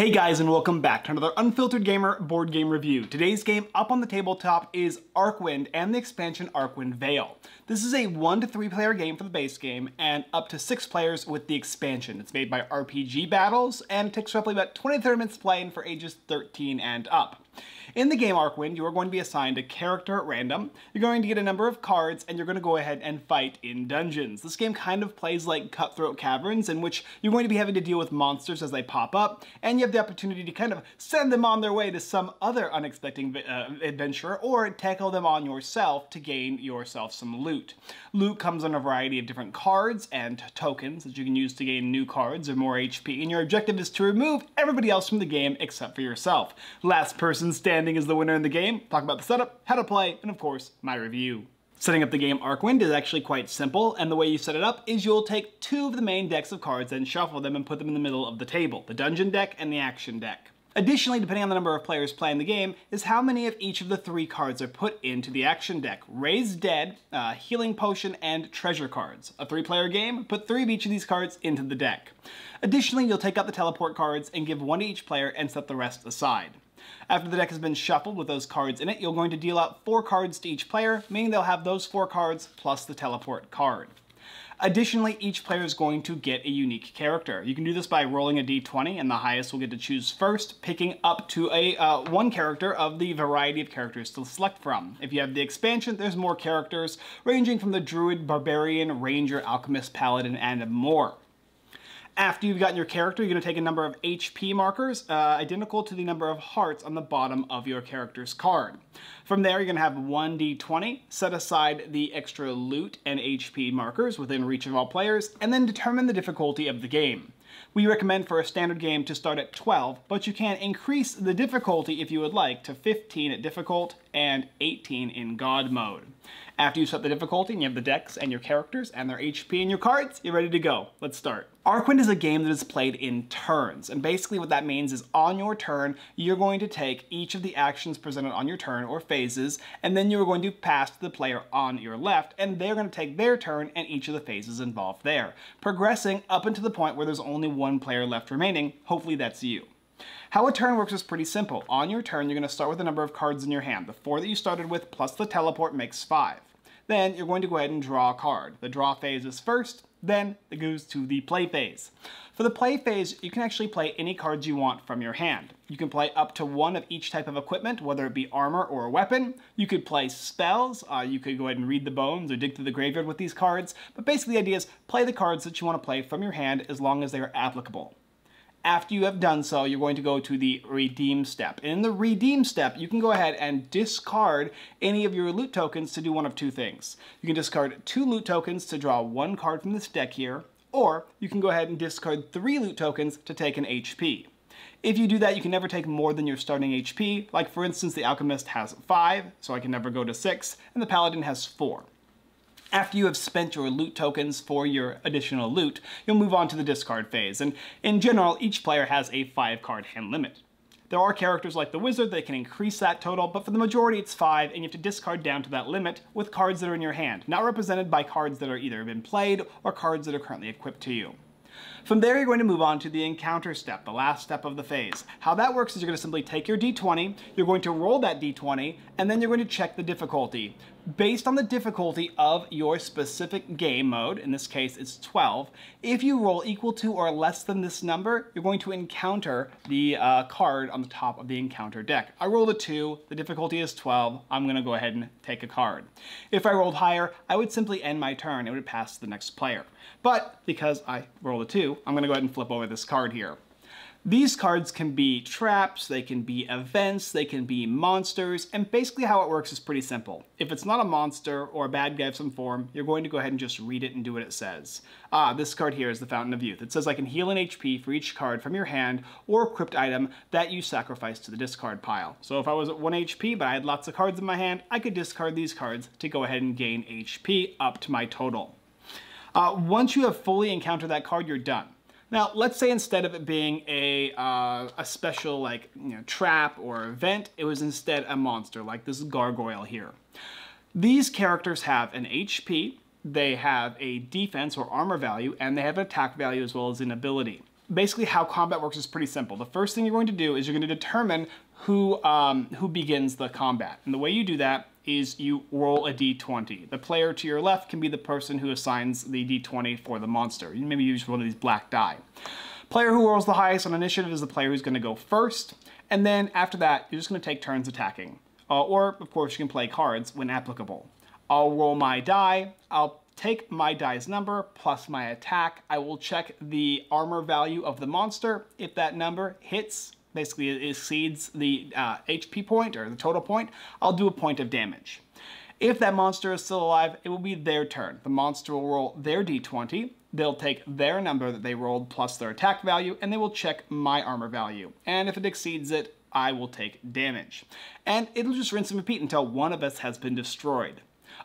Hey guys and welcome back to another Unfiltered Gamer board game review. Today's game up on the tabletop is Archwynd and the expansion Archwynd Vale. This is a one to three player game for the base game and up to six players with the expansion. It's made by RPG Battles and takes roughly about 20 30 minutes playing for ages 13 and up. In the game Archwynd, you are going to be assigned a character at random, you're going to get a number of cards, and you're going to go ahead and fight in dungeons. This game kind of plays like Cutthroat Caverns, in which you're going to be having to deal with monsters as they pop up, and you have the opportunity to kind of send them on their way to some other unexpected uh, adventure, or tackle them on yourself to gain yourself some loot. Loot comes in a variety of different cards and tokens that you can use to gain new cards or more HP, and your objective is to remove everybody else from the game except for yourself. Last person standing as the winner in the game, talk about the setup, how to play, and of course, my review. Setting up the game Archwynd is actually quite simple, and the way you set it up is you'll take two of the main decks of cards and shuffle them and put them in the middle of the table, the dungeon deck and the action deck. Additionally, depending on the number of players playing the game, is how many of each of the three cards are put into the action deck. Raise Dead, uh, Healing Potion, and Treasure cards. A three-player game, put three of each of these cards into the deck. Additionally, you'll take out the teleport cards and give one to each player and set the rest aside. After the deck has been shuffled with those cards in it, you're going to deal out four cards to each player, meaning they'll have those four cards plus the teleport card. Additionally, each player is going to get a unique character. You can do this by rolling a d20, and the highest will get to choose first, picking up to a uh, one character of the variety of characters to select from. If you have the expansion, there's more characters, ranging from the druid, barbarian, ranger, alchemist, paladin, and more. After you've gotten your character, you're going to take a number of HP markers, uh, identical to the number of hearts on the bottom of your character's card. From there, you're going to have 1d20, set aside the extra loot and HP markers within reach of all players, and then determine the difficulty of the game. We recommend for a standard game to start at 12, but you can increase the difficulty if you would like to 15 at difficult and 18 in God mode. After you set the difficulty and you have the decks and your characters and their HP and your cards, you're ready to go. Let's start. Archwynd is a game that is played in turns, and basically what that means is on your turn, you're going to take each of the actions presented on your turn, or phases, and then you're going to pass to the player on your left, and they're going to take their turn and each of the phases involved there, progressing up until the point where there's only one player left remaining. Hopefully that's you. How a turn works is pretty simple. On your turn, you're going to start with the number of cards in your hand. The four that you started with plus the teleport makes five. Then you're going to go ahead and draw a card. The draw phase is first, then it goes to the play phase. For the play phase, you can actually play any cards you want from your hand. You can play up to one of each type of equipment, whether it be armor or a weapon. You could play spells. Uh, you could go ahead and read the bones or dig through the graveyard with these cards. But basically the idea is play the cards that you want to play from your hand as long as they are applicable. After you have done so, you're going to go to the redeem step. In the redeem step, you can go ahead and discard any of your loot tokens to do one of two things. You can discard two loot tokens to draw one card from this deck here, or you can go ahead and discard three loot tokens to take an HP. If you do that, you can never take more than your starting HP. Like for instance, the Alchemist has five, so I can never go to six, and the Paladin has four. After you have spent your loot tokens for your additional loot, you'll move on to the discard phase, and in general, each player has a 5 card hand limit. There are characters like the Wizard that can increase that total, but for the majority it's 5, and you have to discard down to that limit with cards that are in your hand, not represented by cards that are either been played or cards that are currently equipped to you. From there, you're going to move on to the encounter step, the last step of the phase. How that works is you're going to simply take your d20, you're going to roll that d20, and then you're going to check the difficulty. Based on the difficulty of your specific game mode, in this case it's 12, if you roll equal to or less than this number, you're going to encounter the uh, card on the top of the encounter deck. I rolled a 2, the difficulty is 12, I'm going to go ahead and take a card. If I rolled higher, I would simply end my turn, it would pass to the next player. But because I rolled a 2, I'm going to go ahead and flip over this card here. These cards can be traps, they can be events, they can be monsters, and basically how it works is pretty simple. If it's not a monster or a bad guy of some form, you're going to go ahead and just read it and do what it says. Ah, this card here is the Fountain of Youth. It says I can heal an HP for each card from your hand or equipped item that you sacrifice to the discard pile. So if I was at 1 HP but I had lots of cards in my hand, I could discard these cards to go ahead and gain HP up to my total. Uh, once you have fully encountered that card, you're done. Now, let's say instead of it being a, uh, a special like you know, trap or event, it was instead a monster, like this gargoyle here. These characters have an HP, they have a defense or armor value, and they have an attack value as well as an ability. Basically how combat works is pretty simple. The first thing you're going to do is you're going to determine who, um, who begins the combat. And the way you do that is you roll a d20. The player to your left can be the person who assigns the d20 for the monster. You maybe use one of these black die. Player who rolls the highest on initiative is the player who's going to go first. And then after that, you're just going to take turns attacking. Uh, or, of course, you can play cards when applicable. I'll roll my die. I'll take my die's number plus my attack. I will check the armor value of the monster. If that number hits, basically it exceeds the uh, HP point or the total point, I'll do a point of damage. If that monster is still alive, it will be their turn. The monster will roll their d20, they'll take their number that they rolled plus their attack value, and they will check my armor value. And if it exceeds it, I will take damage. And it'll just rinse and repeat until one of us has been destroyed.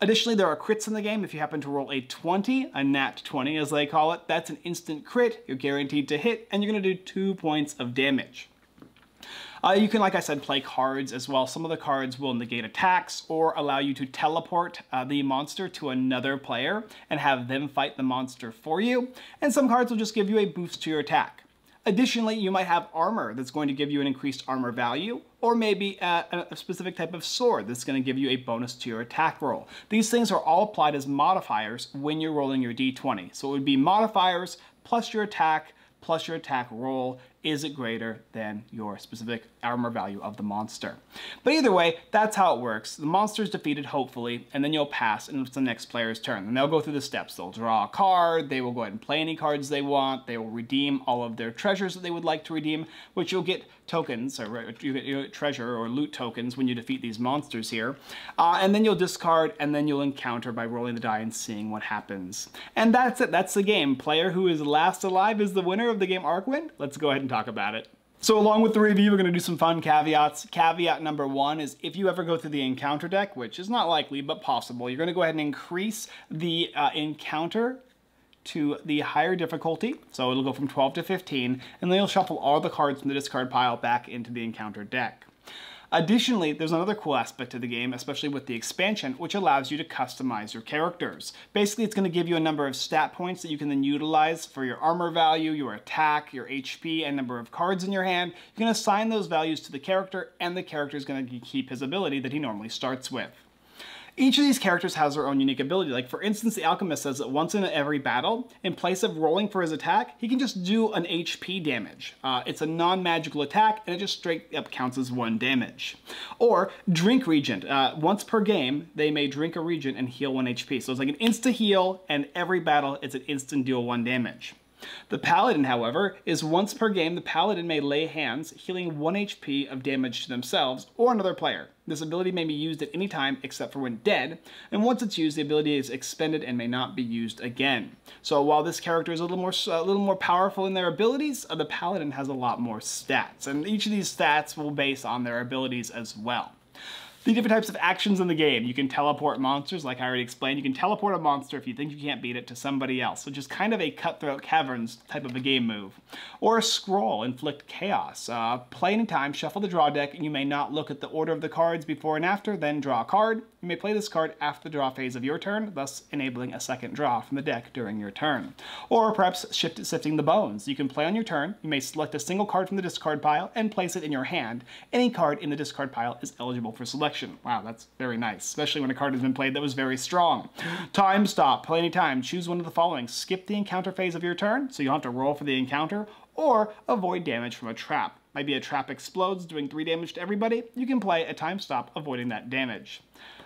Additionally, there are crits in the game. If you happen to roll a 20, a nat 20 as they call it, that's an instant crit. You're guaranteed to hit, and you're going to do two points of damage. Uh, you can, like I said, play cards as well. Some of the cards will negate attacks or allow you to teleport uh, the monster to another player and have them fight the monster for you. And some cards will just give you a boost to your attack. Additionally, you might have armor that's going to give you an increased armor value, or maybe a, a, specific type of sword that's going to give you a bonus to your attack roll. These things are all applied as modifiers when you're rolling your d20. So it would be modifiers plus your attack plus your attack roll is it greater than your specific armor value of the monster. But either way, that's how it works. The monster is defeated, hopefully, and then you'll pass, and it's the next player's turn. And they'll go through the steps. They'll draw a card, they will go ahead and play any cards they want, they will redeem all of their treasures that they would like to redeem, which you'll get tokens, or you get, treasure or loot tokens when you defeat these monsters here. Uh, and then you'll discard, and then you'll encounter by rolling the die and seeing what happens. And that's it, that's the game. Player who is last alive is the winner of the game Archwynd. Let's go ahead and talk about it. So along with the review, we're going to do some fun caveats. Caveat number one is if you ever go through the encounter deck, which is not likely, but possible, you're going to go ahead and increase the uh, encounter to the higher difficulty, so it'll go from 12 to 15, and then you'll shuffle all the cards from the discard pile back into the encounter deck. Additionally, there's another cool aspect to the game, especially with the expansion, which allows you to customize your characters. Basically, it's going to give you a number of stat points that you can then utilize for your armor value, your attack, your HP, and number of cards in your hand. You can assign those values to the character, and the character is going to keep his ability that he normally starts with. Each of these characters has their own unique ability. Like for instance, the Alchemist says that once in every battle, in place of rolling for his attack, he can just do an HP damage. Uh, it's a non-magical attack, and it just straight up counts as one damage. Or Drink Regent. Uh, once per game, they may drink a Regent and heal one HP. So it's like an insta-heal, and every battle, it's an instant deal one damage. The Paladin, however, is once per game the Paladin may lay hands, healing 1 HP of damage to themselves or another player. This ability may be used at any time except for when dead, and once it's used, the ability is expended and may not be used again. So while this character is a little more a little more powerful in their abilities, uh, the Paladin has a lot more stats, and each of these stats will base on their abilities as well the different types of actions in the game. You can teleport monsters, like I already explained. You can teleport a monster if you think you can't beat it to somebody else, which is kind of a cutthroat caverns type of a game move. Or a scroll, inflict chaos. Uh, play anytime, shuffle the draw deck, and you may not look at the order of the cards before and after, then draw a card. You may play this card after the draw phase of your turn, thus enabling a second draw from the deck during your turn. Or perhaps shift, sifting the bones. You can play on your turn, you may select a single card from the discard pile and place it in your hand. Any card in the discard pile is eligible for selection Wow, that's very nice, especially when a card has been played that was very strong. Time stop, play any time. Choose one of the following. Skip the encounter phase of your turn, so you don't have to roll for the encounter, or avoid damage from a trap. Might be a trap explodes, doing 3 damage to everybody. You can play a time stop, avoiding that damage.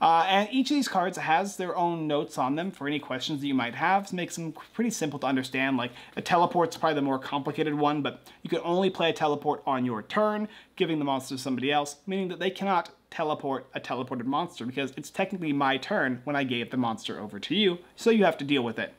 Uh, and each of these cards has their own notes on them for any questions that you might have. So makes them pretty simple to understand. Like a teleport's probably the more complicated one, but you can only play a teleport on your turn, giving the monster to somebody else, meaning that they cannot teleport a teleported monster because it's technically my turn when I gave the monster over to you, so you have to deal with it.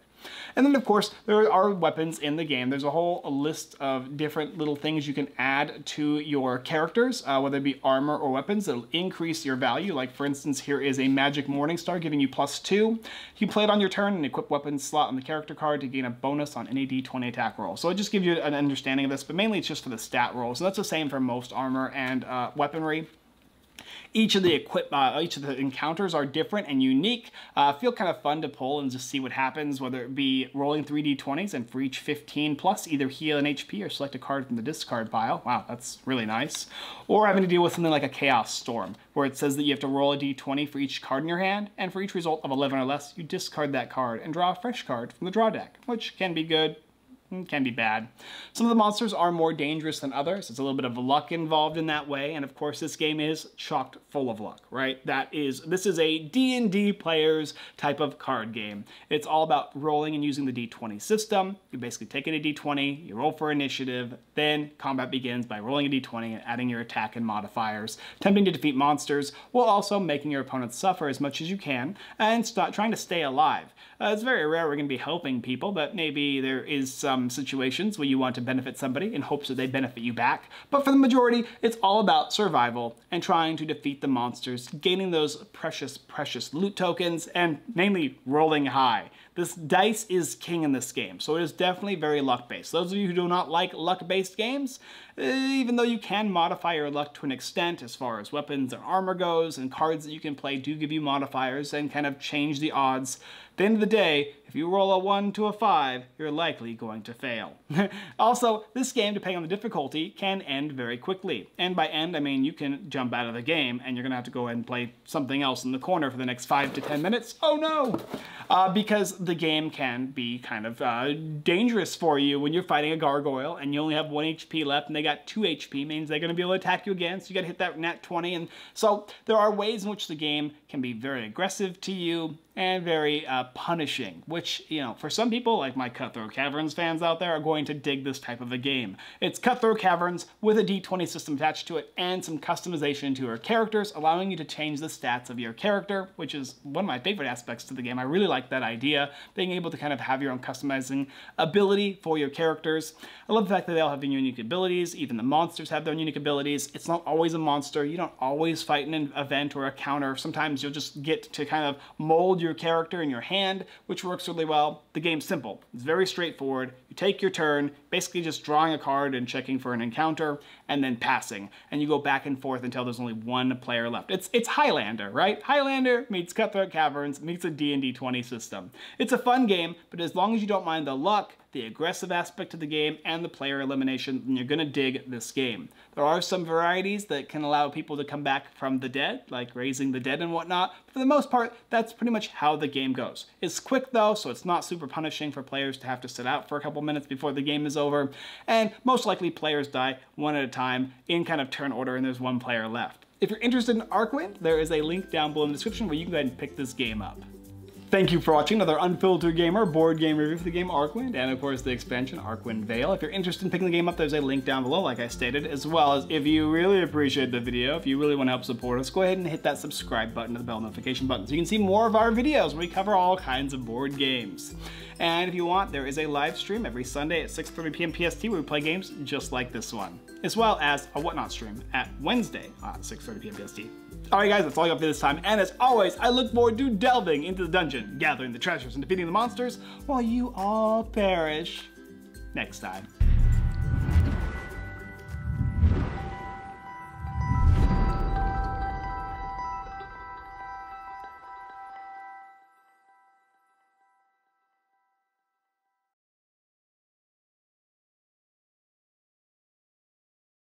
And then of course, there are weapons in the game. There's a whole list of different little things you can add to your characters, uh, whether it be armor or weapons that'll increase your value. Like for instance, here is a Magic Morning Star giving you plus two. You play it on your turn and equip weapons slot on the character card to gain a bonus on any d20 attack roll. So it just gives you an understanding of this, but mainly it's just for the stat roll. So that's the same for most armor and uh, weaponry. Each of the equip, uh, each of the encounters are different and unique. Uh, feel kind of fun to pull and just see what happens, whether it be rolling 3d20s and for each 15 plus, either heal an HP or select a card from the discard pile. Wow, that's really nice. Or having to deal with something like a Chaos Storm, where it says that you have to roll a d20 for each card in your hand, and for each result of 11 or less, you discard that card and draw a fresh card from the draw deck, which can be good, can be bad. Some of the monsters are more dangerous than others. It's a little bit of luck involved in that way, and of course this game is chocked full of luck, right? That is, this is a D&D player's type of card game. It's all about rolling and using the D20 system. You basically take in a D20, you roll for initiative, then combat begins by rolling a D20 and adding your attack and modifiers, attempting to defeat monsters, while also making your opponents suffer as much as you can, and start trying to stay alive. Uh, it's very rare we're going to be helping people, but maybe there is some situations where you want to benefit somebody in hopes that they benefit you back. But for the majority, it's all about survival and trying to defeat the monsters, gaining those precious, precious loot tokens, and mainly rolling high. This dice is king in this game, so it is definitely very luck-based. Those of you who do not like luck-based games, eh, even though you can modify your luck to an extent as far as weapons and armor goes, and cards that you can play do give you modifiers and kind of change the odds, at the end of the day, if you roll a 1 to a 5, you're likely going to fail. also, this game, depending on the difficulty, can end very quickly. And by end, I mean you can jump out of the game and you're going to have to go ahead and play something else in the corner for the next 5 to 10 minutes. Oh no! Uh, because the game can be kind of uh, dangerous for you when you're fighting a gargoyle and you only have 1 HP left and they got 2 HP, means they're going to be able to attack you again, so you got to hit that nat 20. And so there are ways in which the game can be very aggressive to you and very uh, punishing, which, you know, for some people, like my Cutthroat Caverns fans out there, are going to dig this type of a game. It's Cutthroat Caverns with a d20 system attached to it and some customization to your characters, allowing you to change the stats of your character, which is one of my favorite aspects to the game. I really like that idea, being able to kind of have your own customizing ability for your characters. I love the fact that they all have their unique abilities, even the monsters have their unique abilities. It's not always a monster, you don't always fight in an event or a counter. Sometimes you'll just get to kind of mold your character in your hand, which works really well. The game's simple. It's very straightforward. Take your turn, basically just drawing a card and checking for an encounter, and then passing. And you go back and forth until there's only one player left. It's it's Highlander, right? Highlander meets Cutthroat Caverns meets a D&D 20 system. It's a fun game, but as long as you don't mind the luck, the aggressive aspect of the game, and the player elimination, then you're gonna dig this game. There are some varieties that can allow people to come back from the dead, like raising the dead and whatnot. But for the most part, that's pretty much how the game goes. It's quick though, so it's not super punishing for players to have to sit out for a couple minutes before the game is over. And most likely players die one at a time in kind of turn order and there's one player left. If you're interested in Archwynd, there is a link down below in the description where you can go ahead and pick this game up. Thank you for watching another Unfiltered Gamer board game review for the game Archwynd, and of course the expansion Archwynd Vale. If you're interested in picking the game up, there's a link down below, like I stated, as well as if you really appreciate the video, if you really want to help support us, go ahead and hit that subscribe button and the bell notification button so you can see more of our videos where we cover all kinds of board games. And if you want, there is a live stream every Sunday at 6.30 p.m. PST where we play games just like this one, as well as a Whatnot stream at Wednesday at 6.30 p.m. PST. Alright guys, that's all I got for this time, and as always, I look forward to delving into the dungeon, gathering the treasures, and defeating the monsters, while you all perish next time.